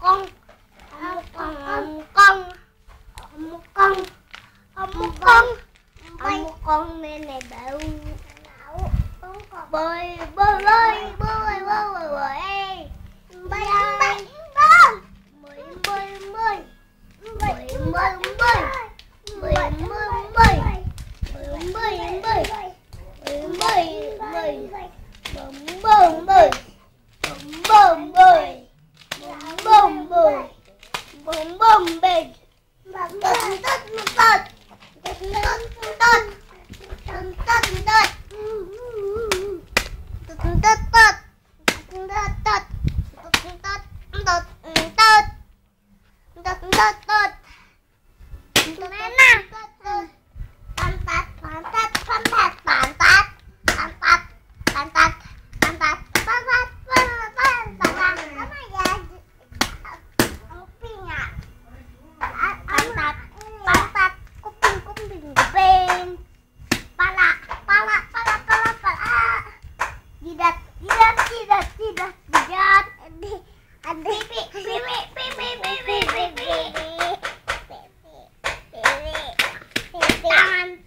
con Ông một con Ông một con Ông một con Ông một con Ông một con mẹ này bảo Bơi bơi bơi bơi bơi bơi Bơi bơi bơi Bơi bơi bơi Bơi bơi bơi Bơi bơi bơi Bơi bơi bơi Bơi bơi bơi Bơi bơi bơi Bơi bơi bơi bum bum bed. Dot dot dot dot dot dot dot dot dot dot dot dot dot dot dot Come on.